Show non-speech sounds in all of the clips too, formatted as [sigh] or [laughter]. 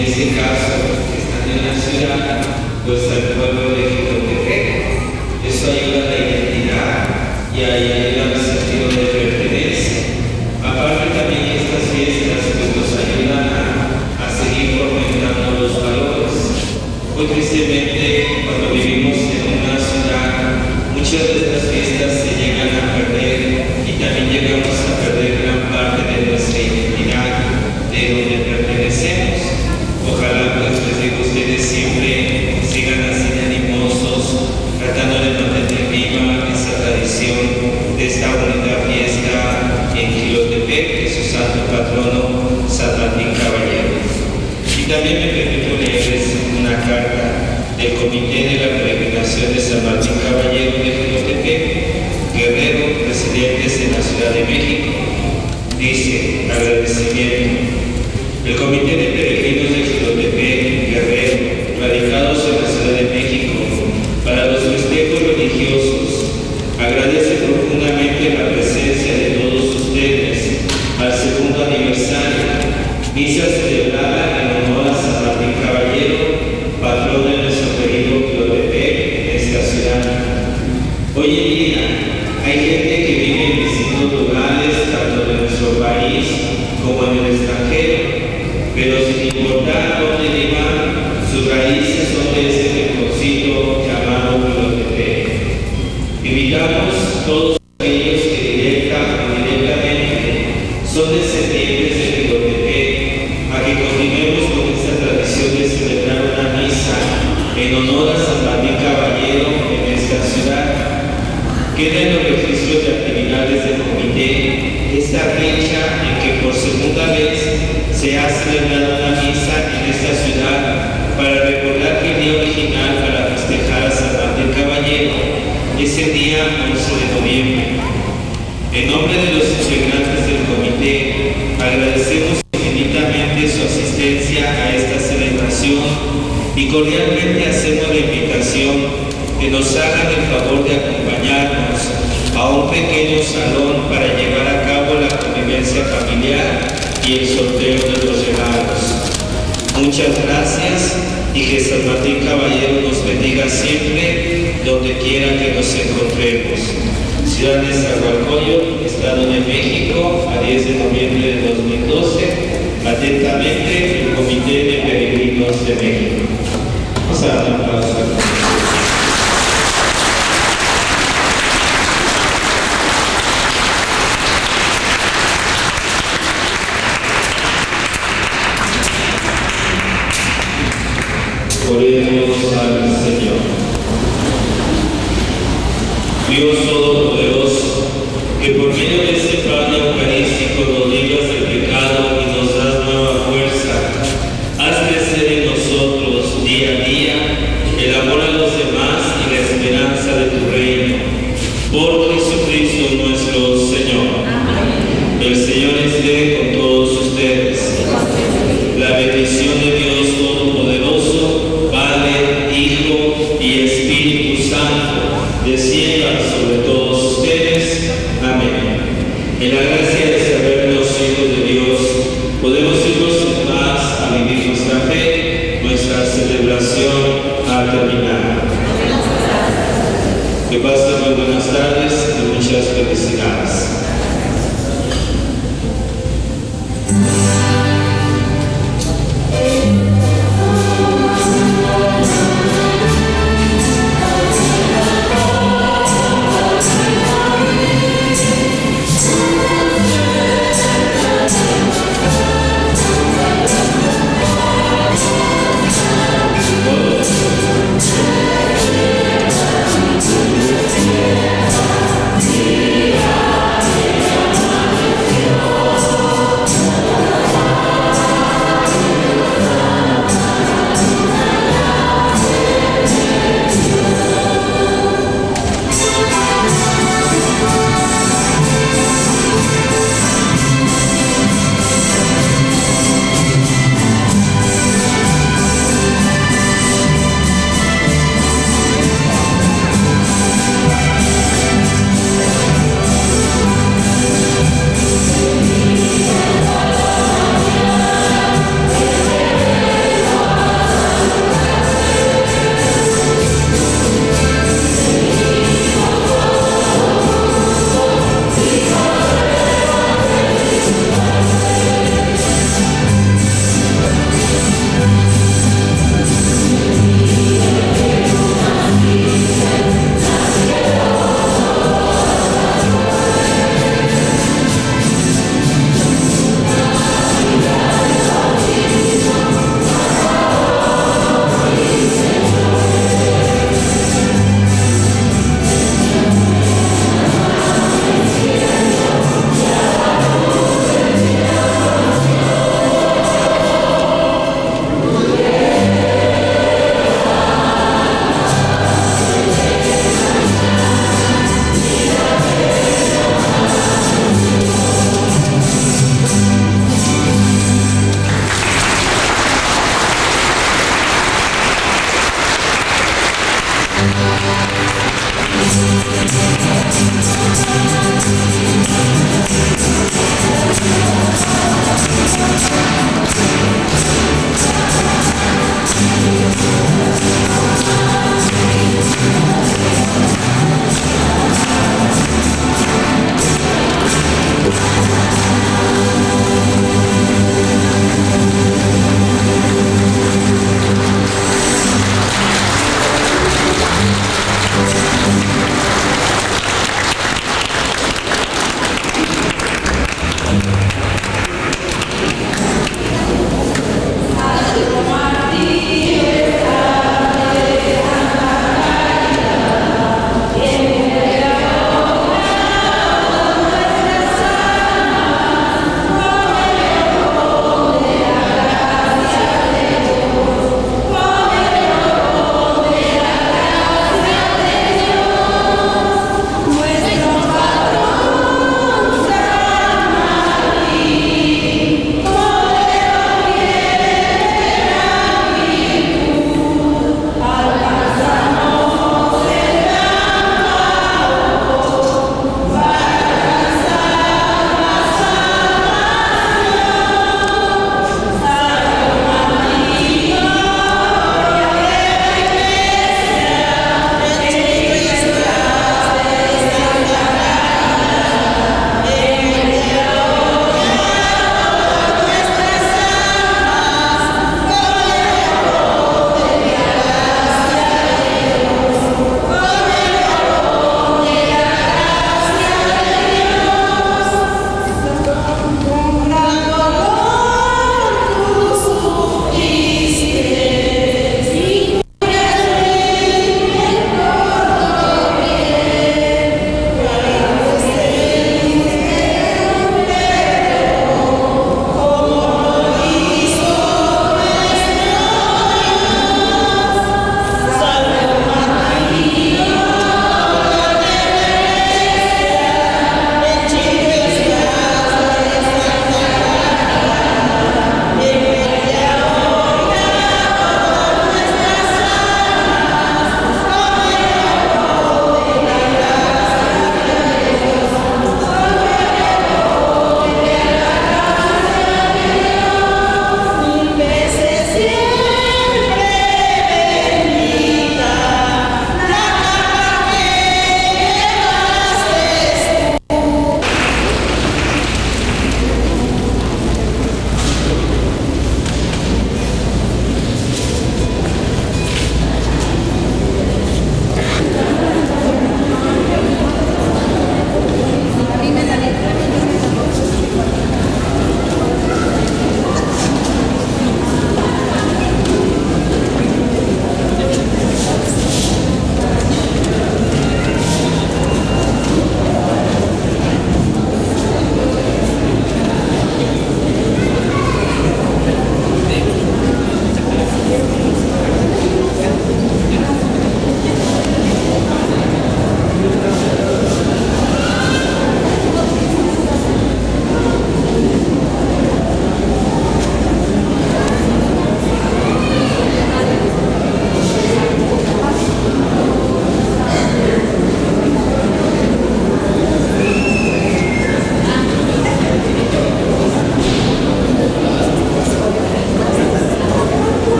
ese caso, estando en la ciudad, pues al pueblo de Residentes en la Ciudad de México, dice agradecimiento. El Comité de Peregrinos de Chilotepec, Guerrero, radicados en la Ciudad de México, para los festejos religiosos, agradece profundamente la presencia de todos ustedes al segundo aniversario, misa celebrada en honor a San Martín Caballero, patrón de nuestro querido Chilotepec, en esta ciudad. Hoy en día, a esta celebración y cordialmente hacemos la invitación que nos hagan el favor de acompañarnos a un pequeño salón para llevar a cabo la convivencia familiar y el sorteo de los regalos. Muchas gracias y que San Martín Caballero nos bendiga siempre donde quiera que nos encontremos. Ciudad de San Zagualcoyo, Estado de México, a 10 de noviembre de 2012. Atentamente, Unidos de México. O sea, un aplauso. Oremos al Señor. Dios Todopoderoso, que por medio de este pan de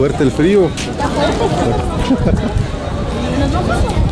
Fuerte el frío. [laughs]